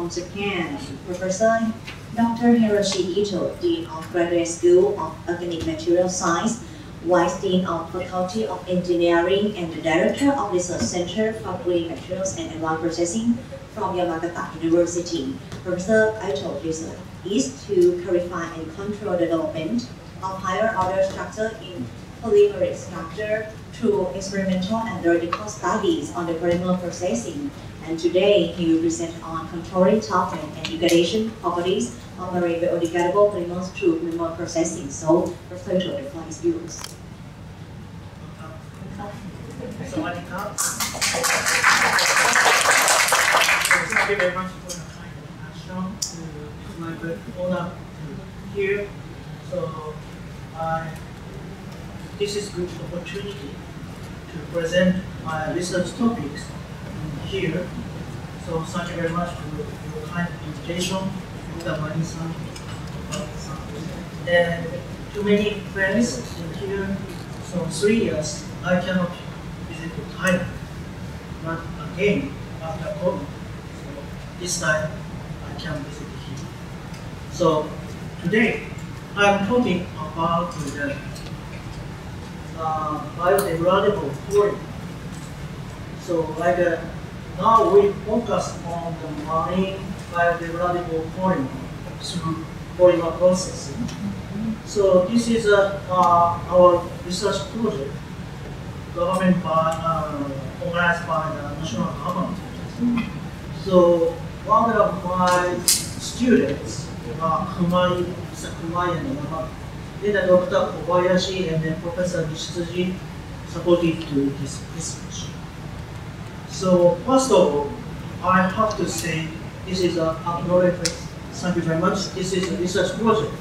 from Japan, Professor Dr. Hiroshi Ito, Dean of Graduate School of Organic Material Science, Vice Dean of Faculty of Engineering, and the Director of Research Center for Green Materials and Advanced Processing from Yamagata University. Professor Ito's research is to clarify and control the development of higher order structure in polymerase structure through experimental and theoretical studies on the polymer processing. And today, he will present on controlling top and degradation properties of marine biodegradable polymers through polymer processing. So, refer to the floor is yours. Thank you very much for the kind introduction. It's my great honor to be here. So, this is good opportunity to present my research topics here. So, thank you very much for your kind invitation, Mr. Mani-san, Mani-san. And too many friends here. So, three years I cannot visit Thailand. But again, after COVID, so this time I can visit here. So today I'm talking about the uh, biodegradable polymer. So like uh, now we focus on the marine biodegradable polymer through polymer processing. So this is uh, our research project government by, uh, organized by the national government. So one of my students, uh, Kumai. And then Dr. Kobayashi and then Professor Nishitsuji supported to this research. So first of all, I have to say this is a acknowledgement. Thank you very much. This is a research project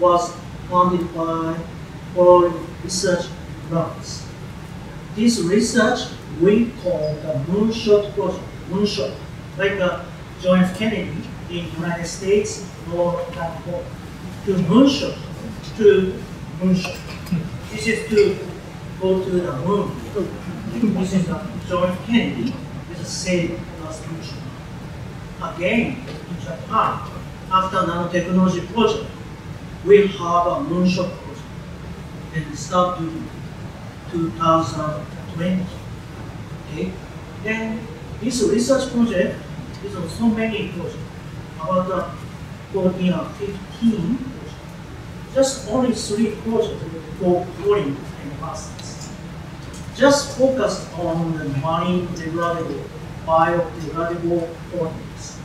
was funded by foreign research grants this research we call the moonshot project. Moonshot, like uh, John F. Kennedy in United States, or book. To moonshot, to moonshot. This is to go to the moon. This is uh, John. Kennedy. It's the same moonshot. Again, in Japan, after nanotechnology project, we have a moonshot project and start doing 2020. Okay, then this research project is on so many projects, about uh, 14 or 15 projects. Just only three projects for chlorine and plastics. Just focus on the marine degradable, biodegradable polymers.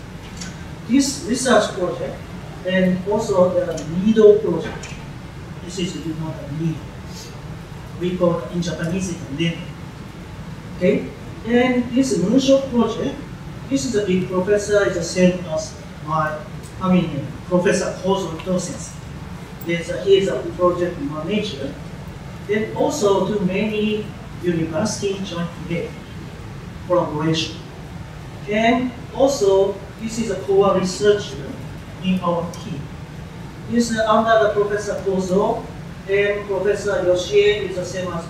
This research project and also the NEDO project. This is you know the NEDO we call in Japanese it NEN. Okay? And this moonshot project, this is a big professor is the same as my, I mean, Professor Kozo a, he is a project manager. Then also to many university joint together, collaboration. And also, this is a core researcher in our team. This is under the Professor Kozo, and Professor Yoshie is the same as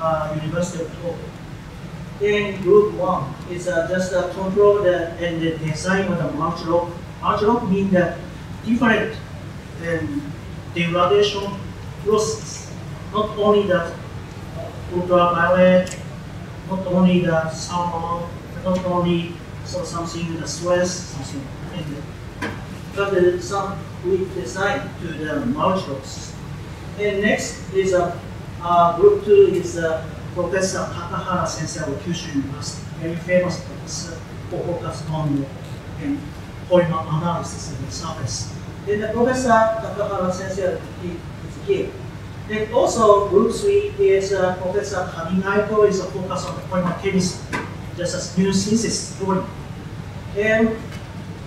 uh, University of Tokyo. Then group one is uh, just uh, control the, and the design of the multi-lock. Multi-lock means the different um, degradation process. Not only the ultraviolet, not only the thermal, not only so something the stress, something, and, but uh, some we design to the multi-locks. And next is a uh, group two is uh, Professor Takahara Sensei of Kyushu University, very famous professor who focus on the polymer analysis of the surface. Then the Professor Takahara Sensei is here. Then also group three is uh, Professor Kaminaito is a focus on polymer chemistry, just as new synthesis polymer. And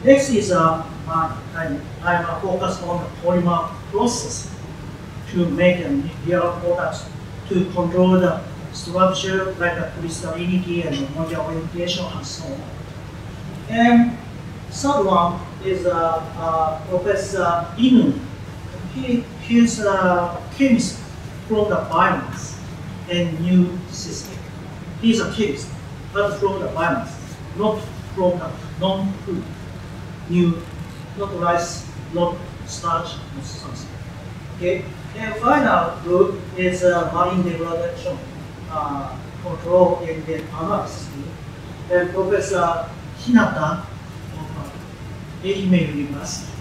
next is uh, uh, I'm, I'm focused on the polymer process to make a real products to control the structure like the crystallinity and the modular orientation and so on. And third one is uh, uh, Professor Inu. He, he's a chemist from the biomass and new system. He's a chemist, but from the biomass. not from the non-food, new, not rice, not starch, or something. Okay, and final group is uh, marine degradation uh, control and then analysis. And Professor Hinata of uh, Ehime University.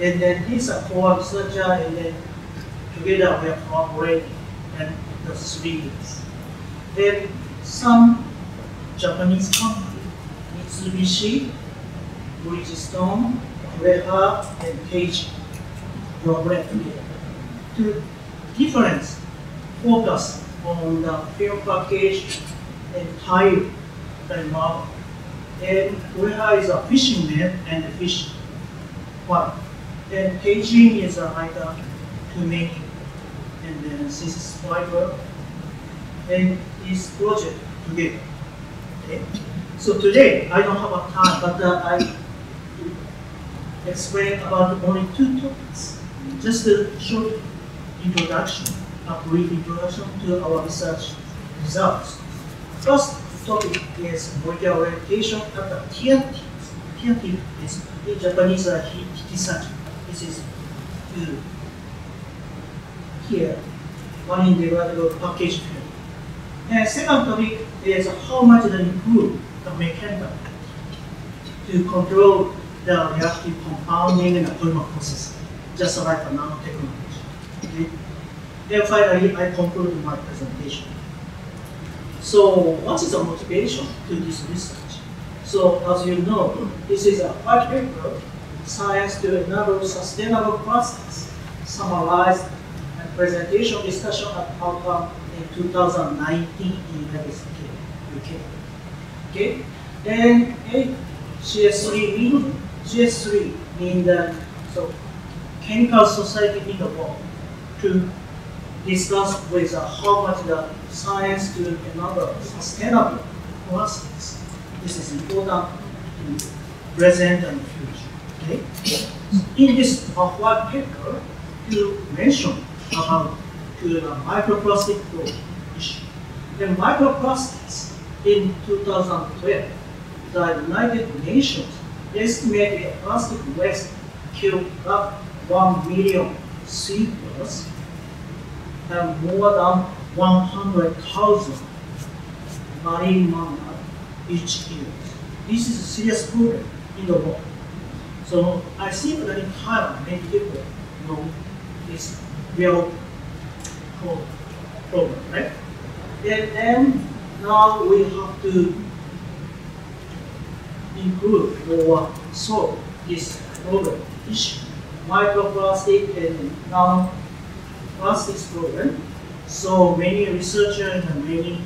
And then he's a core researcher, and then together we are collaborating and the years. Then some Japanese company, Mitsubishi, Bridgestone, Reha, and Page collaborate together to difference focus on the film package and tire and model. And Reha is a fishing net and a fish one. And Beijing is a, like a to make and then synthesis fiber and this project together. Okay. So today I don't have a time, but uh, I explain about only two topics. Just a short introduction, a brief introduction to our research results. First topic is molecular orientation at the TNT. TNT is in Japanese uh. This is two here, one indegradable package film. And second topic is how much they improve the mechanical to control the reactive compounding and the polymer process, just like a nanotechnology. Okay? Then finally, I conclude my presentation. So what is the motivation to this research? So as you know, this is a white paper, Science to Enable Sustainable Process, summarized and presentation discussion at outcome in 2019 in United UK. Okay, then A, CS3 mean, CS3 mean that so chemical society in the world to discuss with uh, how much the science to another sustainable process. This is important in present and future. Okay? In this uh, paper, you mention about to the microplastic issue. And microplastics in 2012, the United Nations estimated that plastic waste killed up 1 million seabirds and more than 100,000 marine mammals each year. This is a serious problem in the world. So I think that in Thailand, many people know this real problem, right? And then now we have to improve or solve this problem issue, microplastic and nanoplastics problem. So many researchers and many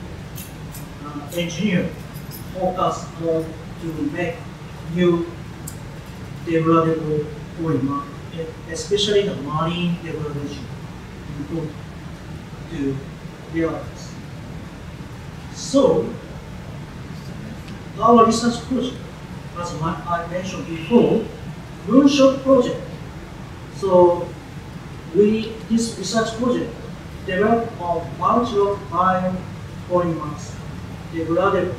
uh, engineers focus on to make new degradable polymer, especially the marine degradation important to realize. So, our research project, as I mentioned before, moonshot project. So, we this research project developed a bunch of biopolymers degraded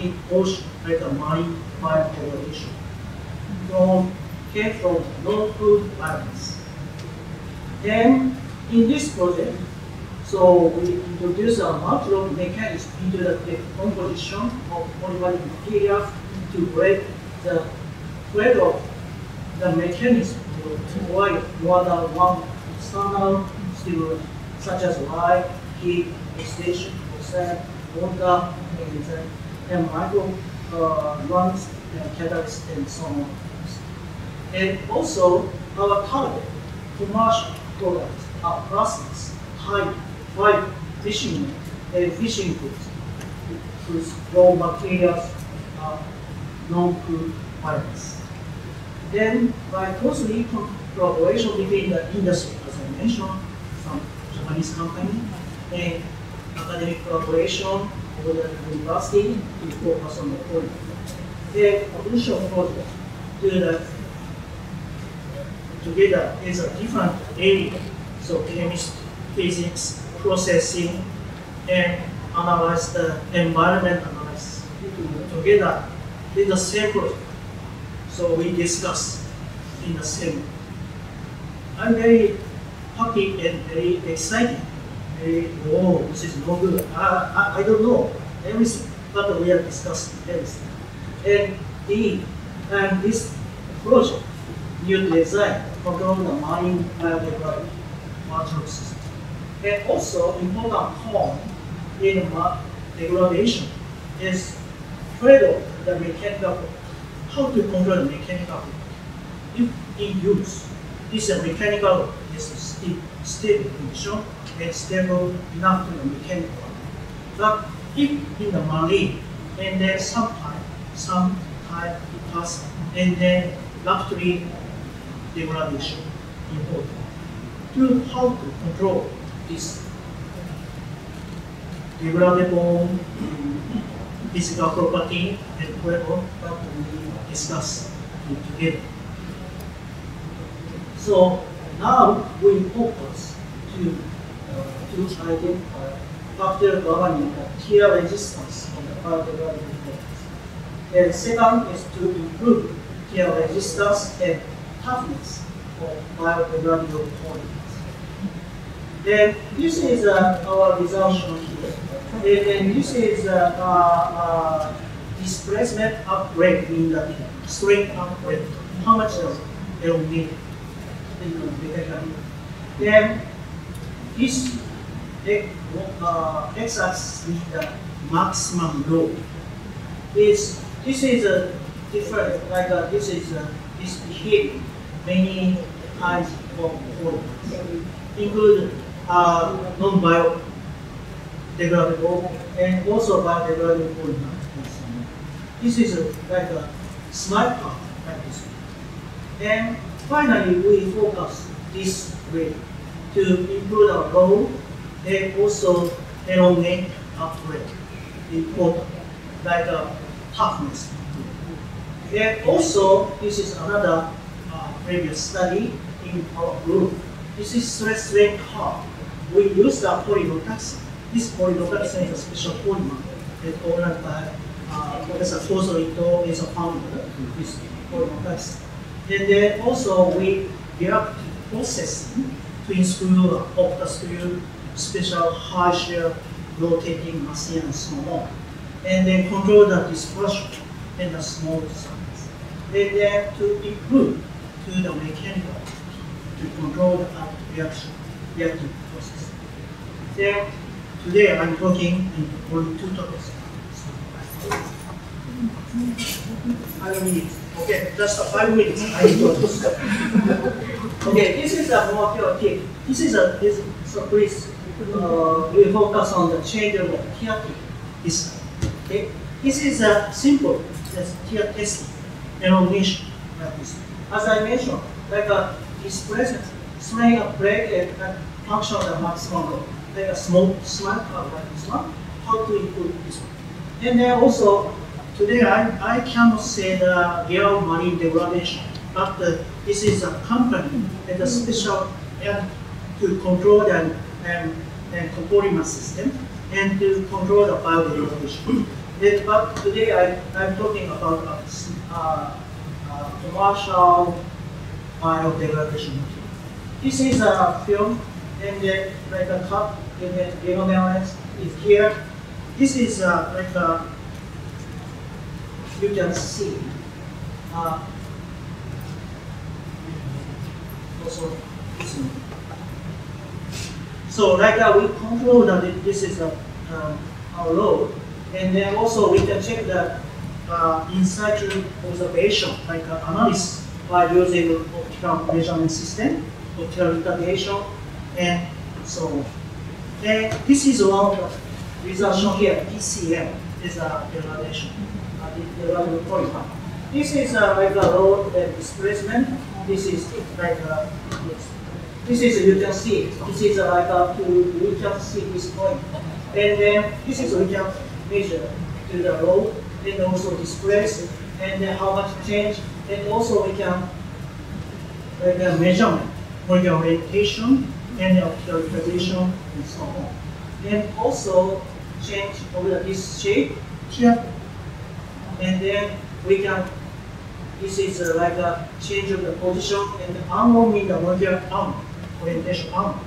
in ocean like a marine biodegradation from came from non-food violence. Then in this project, so we introduce a multiple mechanism into the decomposition of polymeric materials to break the thread of the mechanism to avoid more than one external stimulus, such as light, heat, oxidation, oxide, water, and, and micro uh, runs, and catalysts, and so on. And also, our target commercial products are plastics, high, fiber, fishing, and fishing goods, whose raw materials uh, are non-food fibers. Then, by closely collaboration between the industry, as I mentioned, some Japanese company, and academic collaboration with the university to focus on the point. The additional project to the together is a different area. So chemistry, physics, processing, and analyze the environment analysis together in the same project. So we discuss in the same. I'm very happy and very excited. Very, oh, this is no good. I, I, I don't know everything, but we are discussing everything. And the and this project, new design, control the mining uh, biodegradable And also important point in ma- degradation is trade the mechanical how to control the mechanical? If in use this is a mechanical is sti- stable condition and stable enough to the mechanical. But if in the marine and then sometime some time it pass and then rapidly degradation important to how to control this degradable physical property and whatever that we discuss together. So now we focus to uh, to identify factor governing the tear resistance of the biodegradable products. And second is to improve tear resistance and toughness of biodegradable polymers. Then this is uh, our result shown here. And this is uh, uh, uh, displacement upgrade in the strength upgrade. How much it need? Then this uh, is the maximum load. This this is a different like uh, this is uh, this behavior many kinds of polymers include uh, non-bio degradable and also biodegradable polymer. This is a, like a smart part this. And finally, we focus this way to improve our load and also elongate upgrade important like a toughness. And also, this is another uh, previous study in our group. This is stress strain curve. We use the polyrotaxane. This polyrotaxane is a special polymer that owned by uh, Professor Kozo Ito is a founder of this polyrotaxane. And then also we developed processing twin screw, octa screw, special high shear rotating machine and so on. And then control the dispersion in the small size. And then to improve to the mechanical to control the reaction, reactive Then today I'm talking in only two topics. Five minutes. Okay, just five minutes. I will this. Okay, this is a more theoretic. This is a this so please uh, we focus on the change of the tear tip. This okay. This is a simple that's tear testing elongation like this. As I mentioned, like a displacement, swaying a brake and function of the maximum load. A small smart car like this one. How to improve this one? And then also today I, I cannot say the real marine degradation, but uh, this is a company and a special and to control the and, and polymer system and to control the biodegradation. Then, but today I, I'm talking about s- uh, uh, commercial biodegradation. This is a film and then like a cup ligaments is here. This is uh, like a you can see. Uh, also. So like uh, we control that this is a, um, our load, and then also we can check the uh, in situ observation, like uh, analysis by using optical measurement system, optical retardation, and so on. And this is one results shown here, PCM is a degradation, uh, the degradable polymer. This is uh, like a and displacement. This is like a, yes. This is, you can see, this is uh, like a, we can see this point. And then this is we can measure to the load and also displace and then how much change. And also we can like a measurement for the orientation and optical retardation and so on. And also change over this shape here. And then we can, this is uh, like a change of the position and the arm mean the molecular arm, orientation arm.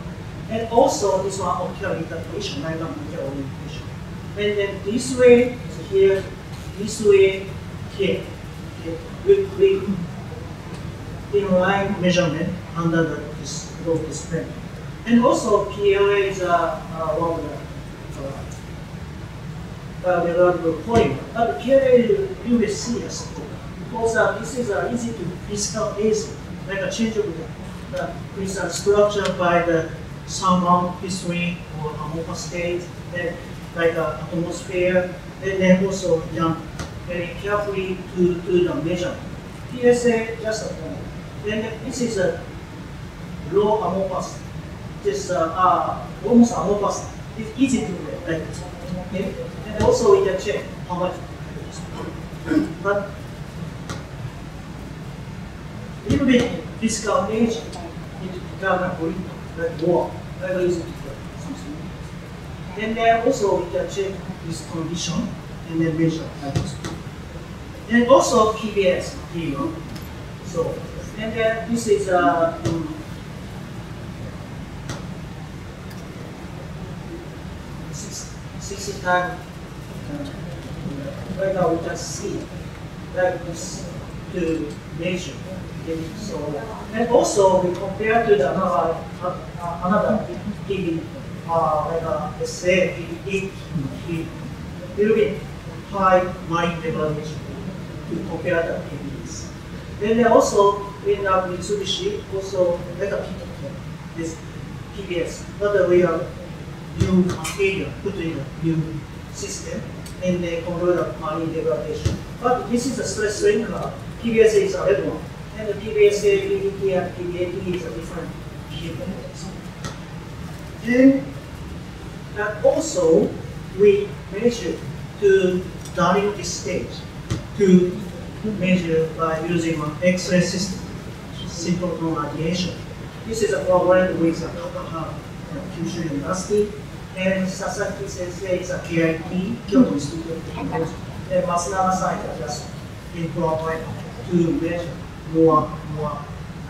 And also this one ocular interpolation, like a molecular orientation. And then this way is here, this way here. Okay. We, we inline measurement under the, this growth display. And also PLA is uh, uh, one of the uh, uh, reliable point. But PLA you will see as because uh, this is uh, easy to physical basic, like a change of the, the crystal structure by the sound history or amorphous state, and like uh, atmosphere, and then also jump very carefully to, to the measure. PSA just a point. Then this is a low amorphous, this uh, uh, almost amorphous. It's easy to like. Okay? And also we can check how much. But little bit physical age, it become a point like more, very easy to get something. Then also we can check this condition and then measure like. And also PBS material. So, and then this is a uh, six, 60 time. Uh, right now we just see like this to measure. Okay, so, and also we compare to the another uh, another TV, uh, like uh, say it, it, little bit high mind evaluation to compare the PBs. Then also in uh, Mitsubishi also like a this PBS, but we are new material put in a new system and they control the marine degradation. But this is a stress shrinker. PBS is a red one. And the PBSA, PBT, and PBAT is a different. Then and also we measure to during this stage to measure by using an X-ray system, synchrotron radiation. This is a program with a Kyushu University and Sasaki Sensei is a KIT, Kyoto Institute of Technology. And Masunaga-san is just program to measure more, more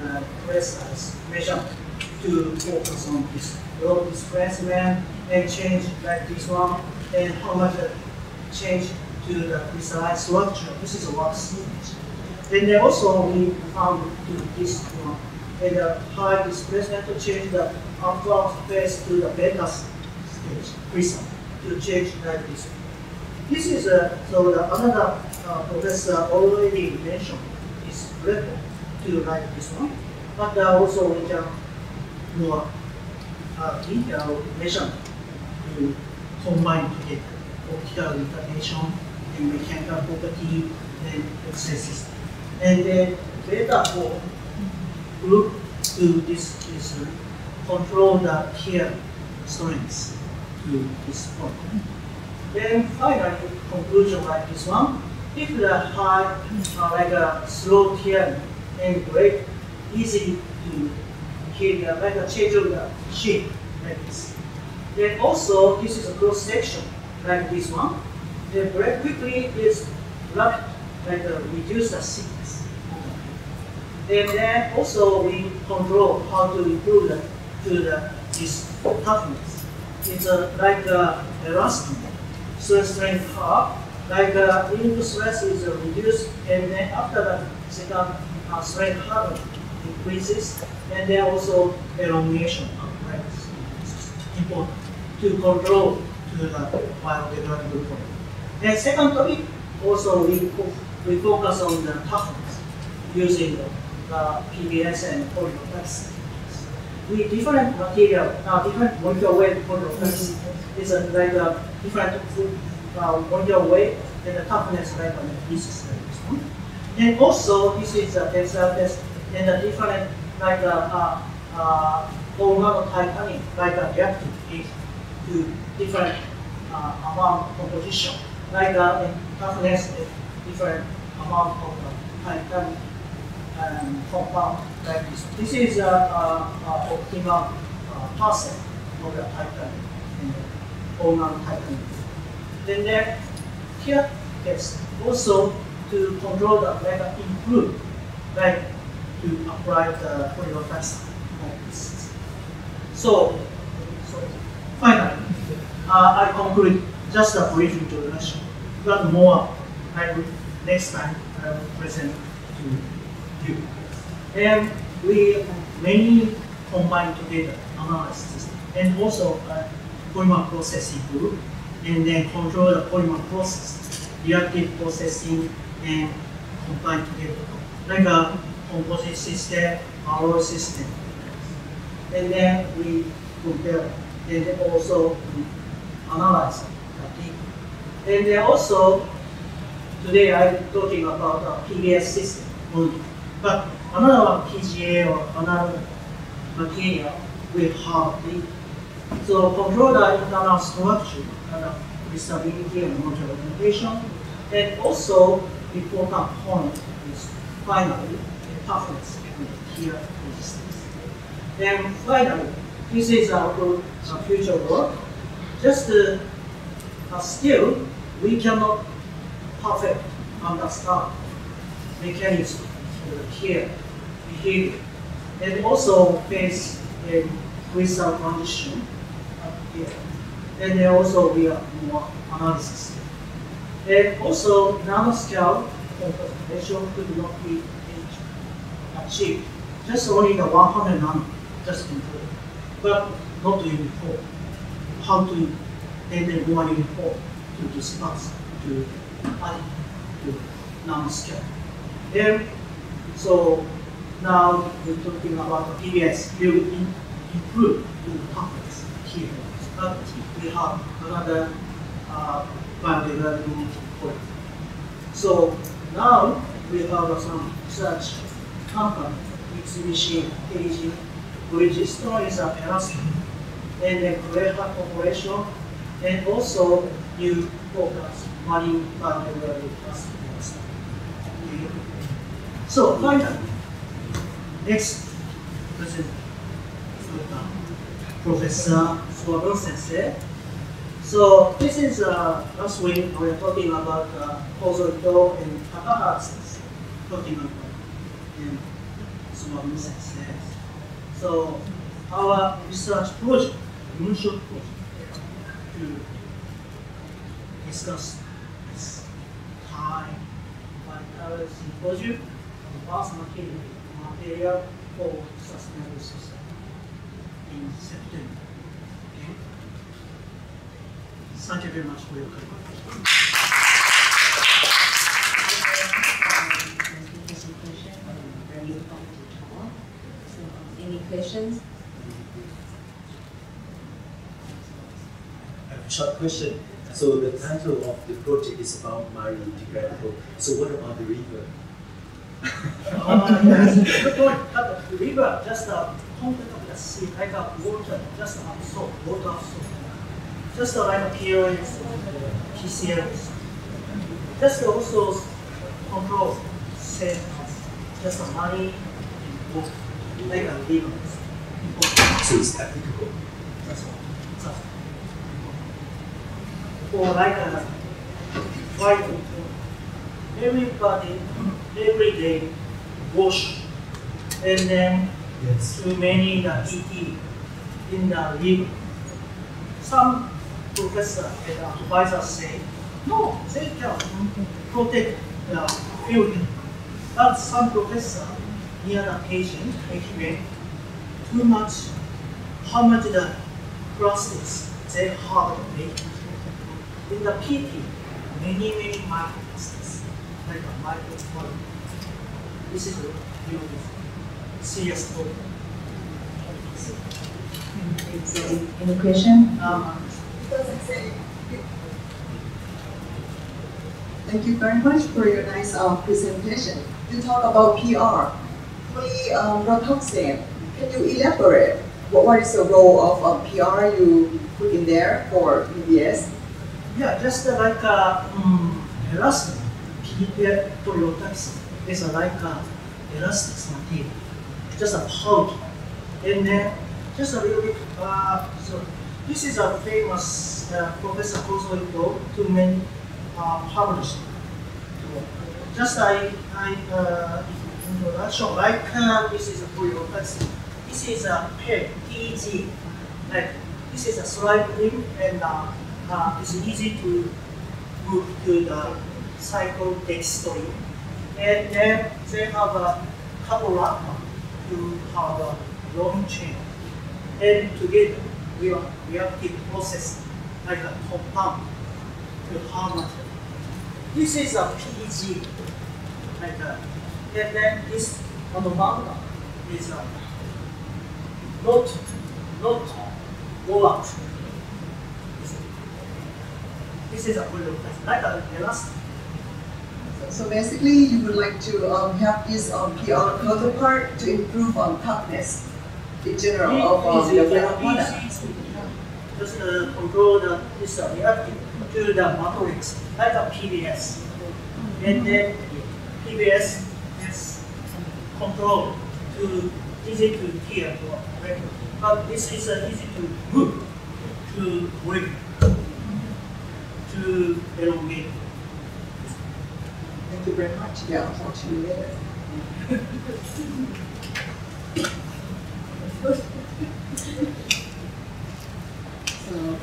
uh, precise measure to focus on this road displacement and change like this one and how much change to the precise structure. This is a stage. And then also we found to this one and the high displacement to change the upward phase to the beta stage, prism, to change like this. This is a, so the another uh, professor already mentioned is level to like this one, but uh, also we can more uh, detailed measure to combine together optical information and mechanical property and X-ray. And then beta 4 group to this is uh, control the tear strength to this point. Then finally, conclusion like this one. If the high, uh, like a slow tear and break, easy to carry, uh, like a change of the shape like this. Then also, this is a cross section like this one. Then break quickly is rapid, like reduce the thickness. And then also we control how to improve the, to the this toughness. It's like uh, elastic So strength curve. Like uh, input stress is uh, reduced, and then after the second uh, strength curve increases, and then also elongation of legs. Important to control to the biodegradable point. And second topic, also we, we focus on the toughness using the uh, PBS and polypropylene. We different material, uh, different molecular weight polypropylene is a, like a different uh, molecular weight and the toughness like on the pieces. And also this is a tensile test and a different like a uh, uh, titanium like a reactive is to different uh, amount composition. Like uh, in toughness is different amount of uh, titanium like this. This is a, a, a optimal uh, percent of the titanium and polymer titanium. Then there, here test also to control the like improve, like to apply the polyurethane like this. So, so finally, uh, I conclude just a brief introduction, but more I will next time I will present to you. And we mainly combine together analysis and also uh, polymer processing group, and then control the polymer process, reactive processing, and combine together. Like a composite system, alloy system. And then we compare, and also analyze the. And then also, today I'm talking about the PBS system only. But another PGA or another material will the so control the internal structure and stability and motor orientation. And also important point is finally the toughness and the resistance. And finally, this is our, our future work. Just uh, uh, still, we cannot perfect understand mechanism the tear behavior. And also face a crystal condition up here. And then also we are more analysis. And also nanoscale concentration could not be achieved. Just only the 100 nano, just improve. But not uniform. How to and then more uniform to discuss to to nanoscale. And so now we're talking about the PBS. Will in, improve the topics here. But we have another uh, biodegradable point. So now we have some such company, Mitsubishi Teijin, Bridgestone is a elastic, and then Kureha Corporation, and also new focus, marine biodegradable plastic. So finally, next present Professor Swabel Sensei. So this is uh, last week we are talking about uh, and Takahara Sensei, talking about and Swabel Sensei. So our research project, moonshot project, to discuss this time vital symposium on vast material, material for sustainable society in September. Okay? Thank you very much for your. So, any questions? A short question. So the title of the project is about marine degradable. So what about the river? Uh, yes, good point. But the river, just a content of the sea, like a water, just a salt, water salt. Just like POS, PCLs. Just also control same just a money, both, like a river. Important. So it's applicable. That's all. That's all. Or like a white everybody every day wash and then Yes. too many the ET in the river. Some professor and advisor say, no, they can protect the field. But some professor near the patient explain too much, how much the plastics they have to make. In the PT, many, many microplastics, like a microplastic. This is a real serious problem. Any question? Um, Thank you very much for your nice uh, presentation. You talk about PR. We um, Rotoxin, can you elaborate? What, what is the role of uh, PR you put in there for UBS? Yeah, just uh, like a um, elastic, PDPF Toyota is uh, like a elastic material, just a powder. And then just a little bit, uh, so this is a famous uh, Professor Kozo Ito, too many uh, published. just I, I, uh, introduction, like, uh, this is your person. This is a PEG, PEG, like, this is a slide ring and, uh, uh, it's easy to move to the cycle dextry. And then they have a couple wrapper to have a long chain. And together, we are reactive process, like a compound to harm material. This is a PEG, like that. And then this on the bottom is a not not go up. This is a polymer, like a elastic. So basically, you would like to um, have this um, PR counterpart to improve on toughness in general of um, the yeah, final product. Just uh, control the this uh, reactive to the matrix like a PBS. And then PBS is control to easy to tear or break. But this is uh, easy to move, to break, to elongate. Thank you very much. Yeah, I'll talk to you later. So,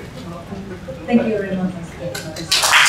Thank you very much.